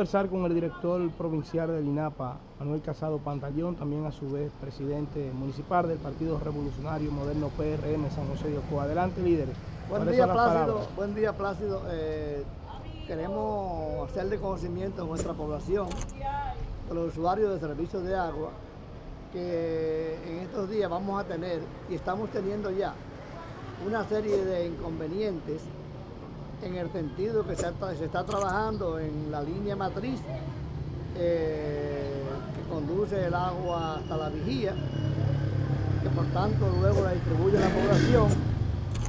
conversar con el director provincial del INAPA, Manuel Casado Pantaleón, también a su vez presidente municipal del Partido Revolucionario Moderno PRM San José de Ocoa. Adelante, líderes. Buen día, Plácido. Buen día, Plácido. Eh, queremos hacer de conocimiento a nuestra población, a los usuarios de servicios de agua, que en estos días vamos a tener, y estamos teniendo ya, una serie de inconvenientes en el sentido que se, está trabajando en la línea matriz eh, que conduce el agua hasta la vigía, que por tanto luego la distribuye a la población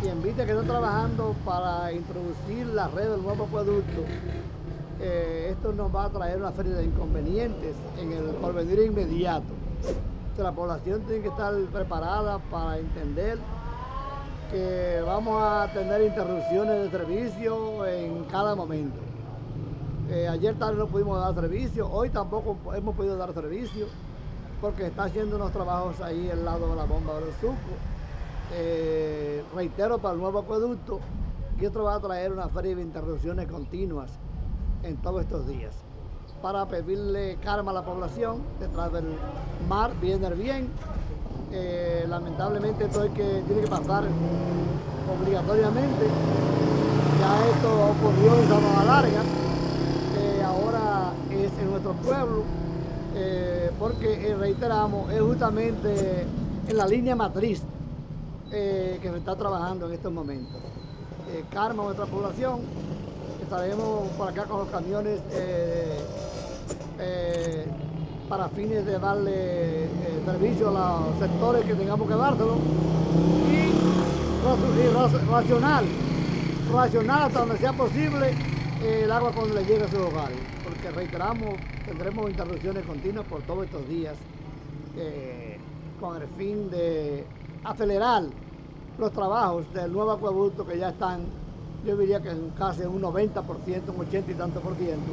y en vista que están trabajando para introducir la red del nuevo acueducto, eh, esto nos va a traer una serie de inconvenientes en el porvenir inmediato. la población tiene que estar preparada para entender que vamos a tener interrupciones de servicio en cada momento. Eh, ayer tarde no pudimos dar servicio, hoy tampoco hemos podido dar servicio porque está haciendo unos trabajos ahí al lado de la bomba de los sucos. Eh, reitero para el nuevo acueducto que esto va a traer una serie de interrupciones continuas en todos estos días para pedirle calma a la población detrás del mar viene bien eh, lamentablemente esto que, tiene que pasar obligatoriamente. Ya esto ocurrió en Sabana Larga, que ahora es en nuestro pueblo, eh, porque eh, reiteramos, es justamente en la línea matriz que se está trabajando en estos momentos. Karma nuestra población, estaremos por acá con los camiones para fines de darle eh, servicio a los sectores que tengamos que dárselo. Y, racional, racional hasta donde sea posible eh, el agua cuando le llegue a sus hogares, porque reiteramos, tendremos interrupciones continuas por todos estos días eh, con el fin de acelerar los trabajos del nuevo acueducto que ya están, yo diría que en casi un 90%, un 80 y tanto por ciento,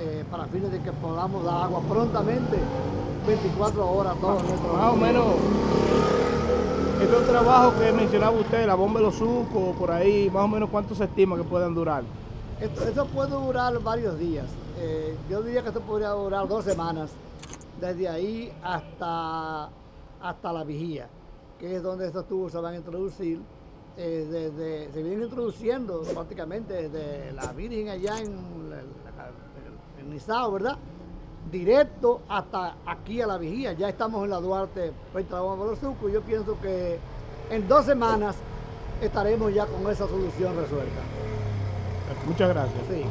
eh, para fines de que podamos dar agua prontamente, 24 horas todos nuestros. Más o menos, estos trabajos que mencionaba usted, la bomba de los sucos, por ahí, más o menos cuánto se estima que puedan durar. Esto, puede durar varios días. Eh, yo diría que esto podría durar dos semanas, desde ahí hasta, hasta la vigía, que es donde estos tubos se van a introducir. Eh, desde, se vienen introduciendo prácticamente desde la Virgen allá en ¿verdad? Directo hasta aquí a la vigía. Ya estamos en la Duarte, frente a los y yo pienso que en dos semanas estaremos ya con esa solución resuelta. Muchas gracias. Sí.